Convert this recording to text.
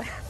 Спасибо.